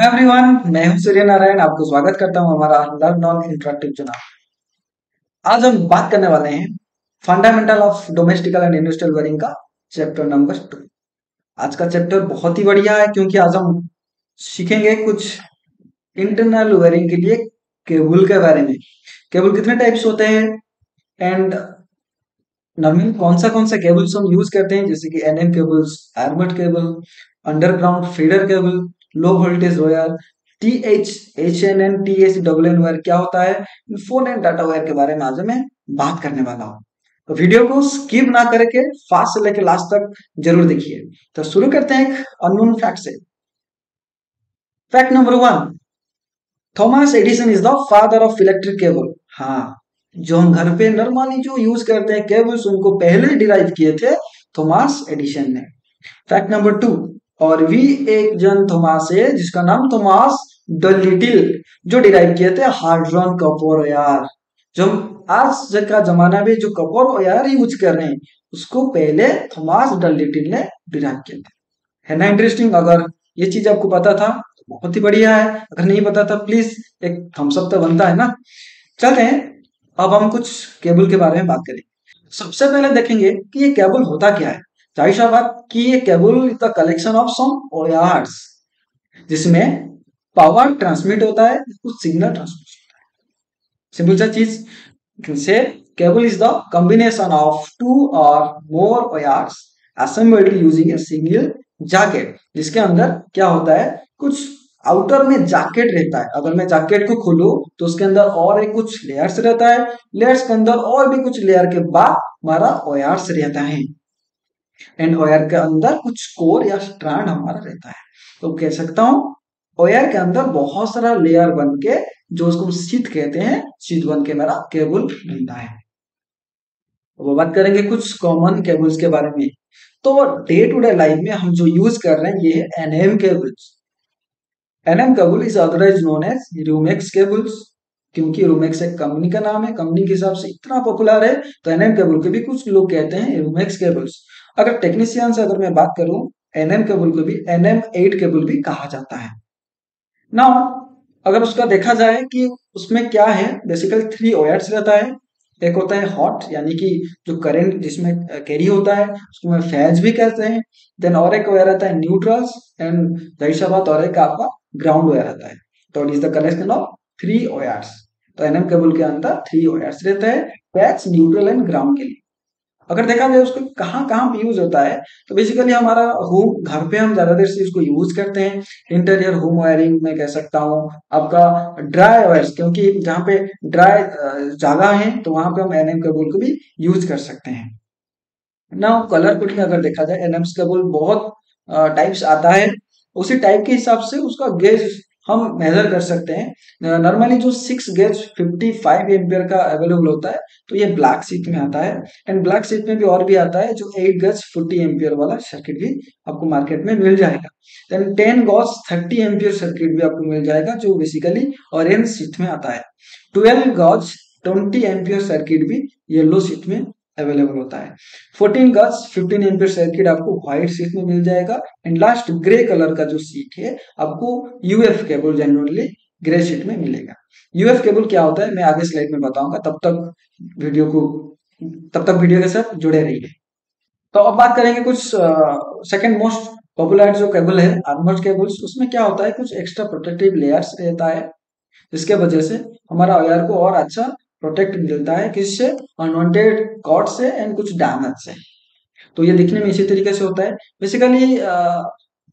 Everyone मैं हूँ सूर्य नारायण. आपको स्वागत करता हूँ हमारा लर्न नॉन इंटरेक्टिव चुनाव आज हम बात करने वाले हैं fundamental of domestical and industrial wiring का चैप्टर नंबर टू आज का चैप्टर बहुत ही बढ़िया है क्योंकि आज हम सीखेंगे कुछ इंटरनल वेरिंग के लिए केबल के बारे में. केबल कितने टाइप्स होते हैं? एंड नॉर्मली कौन सा कौन सा केबल्स हम यूज़ करते हैं? जैसे कि NM cables एयरबट cable underground feeder cable low voltage wire T H H N N T H double N wire क्या होता है? फ़ोन एंड डाटा वायर के बारे में आज मैं बात करने वाला हूँ। तो वीडियो को स्किप ना करके फास्ट से लेकर लास्ट तक ज़रूर देखिए। तो शुरू करते हैं एक अननोन फैक्ट से। Fact number one Thomas Edison is the father of electric cable हाँ जो हम घर पे नॉर्मली जो यूज़ करते हैं केबल्स उनको पहले डिराइव किए थे थॉमस एडिसन ने। फैक्ट नंबर टू और भी एक जन थोमास है, जिसका नाम थोमास द लिटिल जो डिराइव किए थे हार्ड्रॉन कपोर यार। जो आज का जमाना में जो कपोर यार यूज़ कर रहे हैं, उसको पहले थोमास द लिटिल ने डिराइव किए थे। है ना इंटरेस्टिंग अगर ये चीज़ आपको पता था तो बहुत ही बढ़िया है। अगर नहीं पता था प्लीज़ एक थम्सअप तो बनता है ना। चलते हैं अब हम कुछ केबल के बारे में बात करें। सबसे पहले देखेंगे कि ये केबल होता क्या है। सा बात कि ये cable the collection of some wires जिसमें पावर ट्रांसमिट होता है कुछ सिग्नल ट्रांसमिट होता है सिंपल सा चीज़ से cable is the combination of two और more wires assembled using a single jacket जिसके अंदर क्या होता है कुछ आउटर में जैकेट रहता है अगर मैं जैकेट को खोलू तो उसके अंदर और एक कुछ लेयर्स रहता है लेयर्स के अंदर और भी कुछ लेयर के बाद हमारा वायर्स रहता है एंड ओयर के अंदर कुछ कोर या स्ट्रैंड हमारा रहता है। तो कह सकता हूँ ओयर के अंदर बहुत सारा लेयर बन के, जो उसको शीत कहते हैं, शीत बन के मेरा केबल बनता है। वो बात करेंगे कुछ कॉमन केबल्स के बारे में। तो डे टू डे लाइफ में हम जो यूज़ कर रहे हैं, ये है NM cables NM cable is otherwise known as Romex cables क्योंकि रूमेक्स एक कंपनी का नाम है। कंपनी के हिसाब से इतना पॉपुलर है तो एनएम केबल के भी कुछ लोग कहते हैं रूमेक्स केबल्स अगर टेक्नीशियन से अगर मैं बात करूँ एनएम केबल को भी एनएम एट केबल भी कहा जाता है। ना अगर उसका देखा जाए कि उसमें क्या है बेसिकली थ्री ओयर्स रहता है। एक होता है हॉट यानी कि जो करंट जिसमें कैरी होता है, उसको मैं फैज भी कहते हैं। देन और एक वायर आता है न्यूट्रल्स एंड जैसाबाद और एक आपका ग्राउंड वायर रहता है। तो it is the collection of three wires तो एनएम केबल के अंदर थ्री ओयर्स रहते हैं फैज न्यूट्रल एंड ग्राउंड के लिए। अगर देखा जाए उसको कहाँ कहाँ पे यूज़ होता है तो बेसिकली हमारा होम घर पे हम ज़्यादा देर से इसको यूज़ करते हैं। इंटीरियर होम वायरिंग में कह सकता हूँ। आपका ड्राई वायर्स क्योंकि जहाँ पे ड्राई जगह है तो वहाँ पे हम एनएम केबल को भी यूज़ कर सकते हैं। ना कलर कोडिंग अगर देखा जाए एनएम केबल बहुत टाइप्स आता है। उसी टाइप के हिसाब से उसका गेज हम मेजर कर सकते हैं। नॉर्मली जो सिक्स गेज 55 फाइव एम्पियर का अवेलेबल होता है तो ये ब्लैक सीट में आता है। एंड ब्लैक सीट में भी और भी आता है, जो एट गज 40 एम्पियर वाला सर्किट भी आपको मार्केट में मिल जाएगा। Then ten gauge 30 ampere circuit भी आपको मिल जाएगा, जो बेसिकली ऑरेंज सीट में आता है। ट्वेल्व गॉज 20 एम्पियर सर्किट भी येलो सीट में अवेलेबल होता है। 14 गज 15 एम्पियर सर्किट आपको व्हाइट सीट में मिल जाएगा एंड लास्ट ग्रे कलर का जो सीट है, आपको UF cable generally grey sheath में मिलेगा। यूएफ केबल क्या होता है? मैं आगे स्लाइड में बताऊँगा, तब तक वीडियो को, तब तक वीडियो के साथ जुड़े रहिए। तो अब बात करेंगे कुछ सेकेंड मोस्ट पॉपुलर जो केबल है आर्मर्ड केबल्स उसमें क्या होता है? कुछ एक्स्ट्रा प्रोटेक्टिव लेयर्स रहता है। जिसके वजह से हमारा वायर को और अच्छा प्रोटेक्ट मिलता है किससे? अनवांटेड कॉट से एंड कुछ डैमेज से। तो ये दिखने में इसी तरीके से होता है। बेसिकली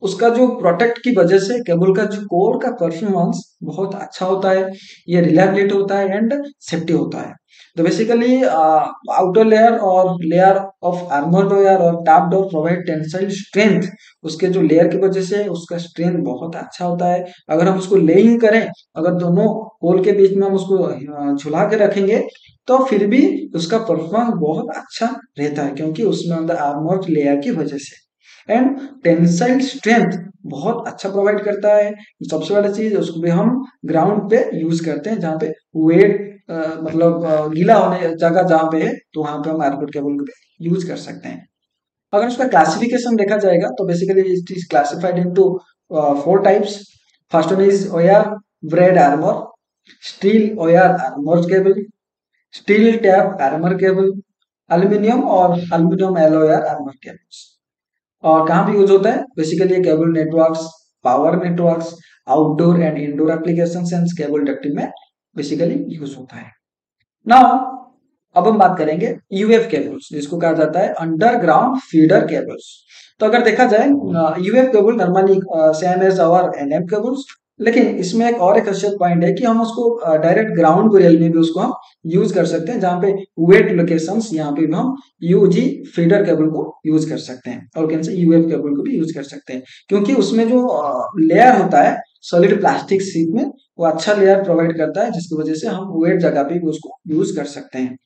उसका जो प्रोटेक्ट की वजह से केबल का जो कोर का परफॉर्मेंस बहुत अच्छा होता है, ये रिलायबिलिटी होता है एंड सेफ्टी होता है। तो बेसिकली आउटर लेयर और लेयर ऑफ़ आर्मर लेयर और टैप डोर प्रोवाइड टेंसाइल स्ट्रेंथ उसके जो लेयर की वजह से उसका स्ट्रेंथ बहुत अच्छा होता है। अगर हम उसको लेइंग करें, अगर दोनों पोल के बीच में हम उसको झुला के रखेंगे तो फिर भी उसका परफॉर्मेंस बहुत अच्छा रहता है, क्योंकि उसमें अंदर आर्मर लेयर की वजह से। एंड टेंसाइल स्ट्रेंथ बहुत अच्छा प्रोवाइड करता है। सबसे बड़ा चीज़ उसको भी हम ग्राउंड पे यूज़ करते हैं, जहाँ पे वेट मतलब गीला होने जगह जहाँ पे है तो वहाँ पे हम एयरपोर्ट केबल को यूज़ कर सकते हैं। अगर उसका क्लासिफिकेशन देखा जाएगा तो basically it is classified into four types first one is wire braid armour steel wire armour cable steel tape armour cable aluminium और एल्यूमिनियम एलोयर आर्मर केबल्स और कहाँ पे यूज़ होता है? Basically cable networks power networks outdoor and indoor application and cable ducting में basically use होता है। Now अब हम बात करेंगे यूएफ केबल्स जिसको कहा जाता है अंडरग्राउंड फीडर केबल्स तो अगर देखा जाए UF cable normally same as our NM cables लेकिन इसमें एक और एक खासियत पॉइंट है कि हम उसको डायरेक्ट ग्राउंड रियल में भी उसको हम यूज़ कर सकते हैं, जहाँ पे वेट लोकेशन यहाँ पे भी हम यूजी फीडर केबल को यूज़ कर सकते हैं, और कैसे यूएफ केबल को भी यूज़ कर सकते हैं। क्योंकि उसमें जो लेयर होता है सॉलिड प्लास्टिक सीट में, वो अच्छा लेयर प्रोवाइड करता है, जिसकी वजह से हम वेट जगह पे भी उसको यूज़ कर सकते हैं।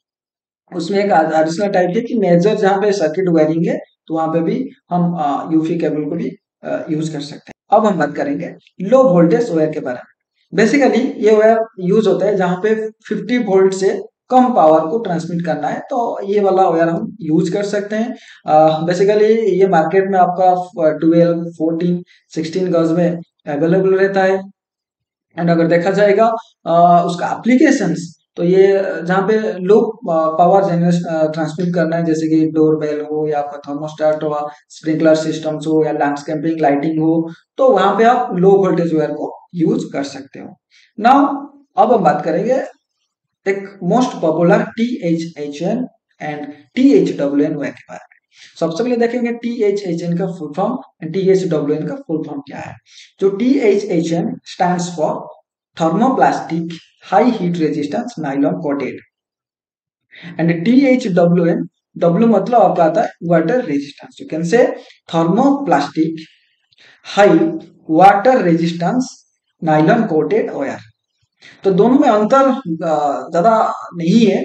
उसमें एक एडिशनल टाइप है कि मेजर जहाँ पे सर्किट वायरिंग है तो वहाँ पे भी हम यूफी केबल को भी यूज़ कर सकते हैं। अब हम बात करेंगे लो वोल्टेज वायर के बारे में। बेसिकली ये वायर यूज़ होता है जहाँ पे 50 वोल्ट से कम पावर को ट्रांसमिट करना है तो ये वाला वायर हम यूज़ कर सकते हैं। बेसिकली ये मार्केट में आपका 12, 14, 16 गज में अवेलेबल रहता है। एंड अगर देखा जाएगा आ, उसका एप्लीकेशंस तो ये, जहाँ पे लो पावर जनरेशन ट्रांसमिट करना है, जैसे कि डोर बेल हो या आपका थर्मोस्टाट हो स्प्रिंकलर सिस्टम्स हो या लैंडस्केपिंग लाइटिंग हो तो वहाँ पे आप लो वोल्टेज वेयर को यूज़ कर सकते हो। ना अब हम बात करेंगे एक most popular T H H N and T H W N wire के बारे में। सबसे पहले देखेंगे टी एच एच एन का full form and T H W N का फुल फॉर्म क्या है। जो T H H N stand for thermoplastic high heat resistance nylon coated. And THWN W मतलब आपका आता है water resistance you can say thermoplastic high water resistance nylon coated wire तो दोनों में अंतर ज़्यादा नहीं है।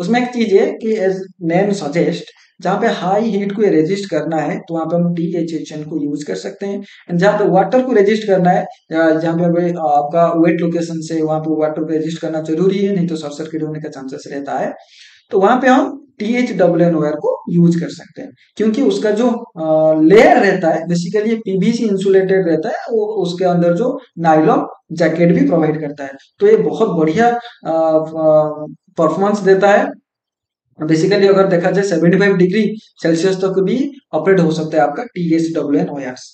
उसमें एक चीज़ है कि एज नेम सजेस्ट जहाँ पे हाई हीट को रेजिस्ट करना है तो वहाँ पे हम टी एच एच एन को यूज़ कर सकते हैं। एंड जहाँ पे वाटर को रेजिस्ट करना है जहाँ पे आपका वेट लोकेशन से वहाँ पे वाटर को रेजिस्ट करना ज़रूरी है, नहीं तो शॉर्ट सर्किट होने का चांसेस रहता है। तो वहाँ पे हम T H W N wire को यूज़ कर सकते हैं, क्योंकि उसका जो लेयर रहता है बेसिकली पीबीसी इंसुलेटेड रहता है, वो उसके अंदर जो नाइलॉन जैकेट भी प्रोवाइड करता है। तो ये बहुत बढ़िया परफॉर्मेंस देता है। बेसिकली अगर देखा जाए 75 डिग्री सेल्सियस तक भी ऑपरेट हो सकता है आपका T H W N wires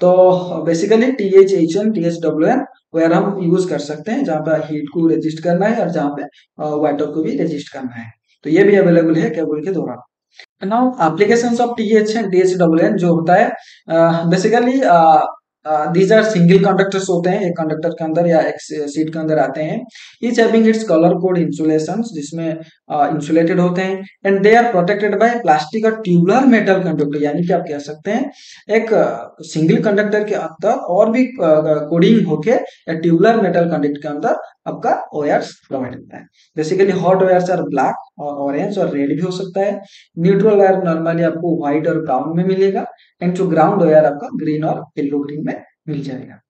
तो basically T H H N T H W N wire हम यूज़ कर सकते हैं, जहाँ पे हीट को रजिस्ट करना है और जहाँ पे वाटर को भी रजिस्ट करना है। तो ये भी अवेलेबल है केबल के दौरान now application of T H N T H W N जो होता है basically these are single conductors होते हैं एक कंडक्टर के अंदर या एक सीट के अंदर आते हैं। Each having its colour code insulation जिसमें इंसुलेटेड uh, होते हैं। And they are protected by plastic और ट्यूबुलर मेटल कंडक्टर यानी कि आप कह सकते हैं एक सिंगल uh, कंडक्टर के अंदर और भी कोडिंग uh, होके या ट्यूबुलर मेटल कंडक्टर के अंदर आपका ओयर्स प्रोवाइड होता है। Basically hot wires are black और ऑरेंज और रेड भी हो सकता है। न्यूट्रल वायर नॉर्मली आपको व्हाइट और ब्राउन में मिलेगा। एंड जो ग्राउंड वायर आपका ग्रीन और येलो ग्रीन में मिल जाएगा।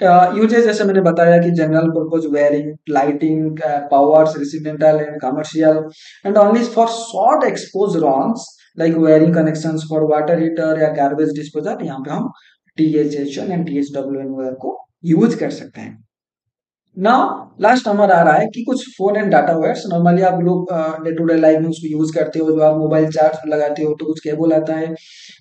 यूजेस uh, जैसे मैंने बताया कि general purpose wiring lighting powers residential and commercial and only for short exposed runs like wiring connections for water heater या गार्बेज डिस्पोजल यहाँ पे हम T H H N and T H W N wire को use कर सकते हैं। ना last number आ रहा है कि कुछ phone and data wires normally आप लोग डे टू डे लाइफ में उसको यूज़ करते हो जो आप मोबाइल चार्ज लगाते हो तो कुछ केबल आता है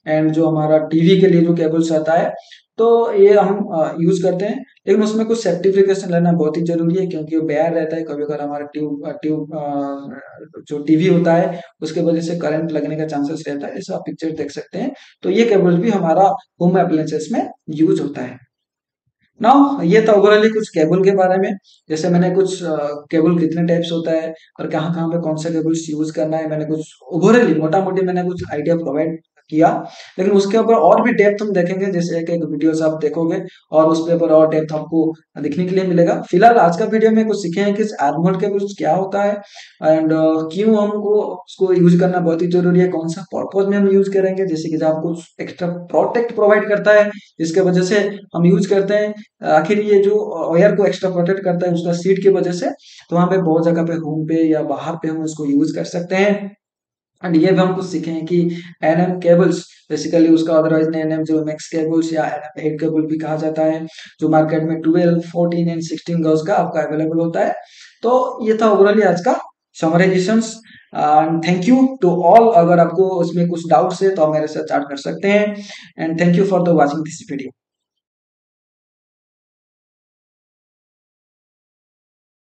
एंड जो हमारा टीवी के लिए जो केबल्स आता है तो ये हम यूज़ करते हैं। लेकिन उसमें कुछ सर्टिफिकेशन लेना बहुत ही ज़रूरी है, क्योंकि वो बेयर रहता है। कभी अगर हमारा ट्यूब ट्यूब जो टीवी होता है, उसके वजह से करंट लगने का चांसेस रहता है, जैसे आप पिक्चर देख सकते हैं। तो ये केबल भी हमारा होम अप्लायंसेस में यूज़ होता है। नाउ ये था ओवरऑली कुछ केबल के बारे में। जैसे मैंने कुछ केबल कितने टाइप्स होता है और कहाँ कहाँ पे कौन सा केबल्स यूज़ करना है, मैंने कुछ ओवरऑली मोटा मोटी मैंने कुछ आइडिया प्रोवाइड किया। लेकिन उसके ऊपर और भी डेप्थ हम देखेंगे जैसे एक एक वीडियो आप देखोगे और उसके ऊपर और डेप्थ हमको देखने के लिए मिलेगा। फ़िलहाल आज का वीडियो में कुछ सीखे हैं कि आर्मोड के कुछ क्या होता है एंड uh, क्यों हमको उसको यूज़ करना बहुत ही ज़रूरी है कौन सा पर्पज में हम यूज़ करेंगे जैसे कि आपको एक्स्ट्रा प्रोटेक्ट प्रोवाइड करता है जिसके वजह से हम यूज़ करते हैं आखिर ये जो वायर को एक्स्ट्रा प्रोटेक्ट करता है उसका सीट की वजह से तो वहाँ पे बहुत जगह पे होम पे या बाहर पे हम उसको यूज़ कर सकते हैं। एंड ये भी हम कुछ सीखे हैं कि एन एम केबल्स बेसिकली उसका अदरवाइज़ एन एम जो मैक्स केबल्स या एन एम केबल भी कहा जाता है, जो मार्केट में ट्वेल्व फोर्टीन एंड सिक्सटीन गज का आपका अवेलेबल होता है। तो ये था ओवरऑली आज का summarization and thank you to all अगर आपको उसमें कुछ डाउट्स है तो आप मेरे साथ चार्ट कर सकते हैं। And thank you for the watching this video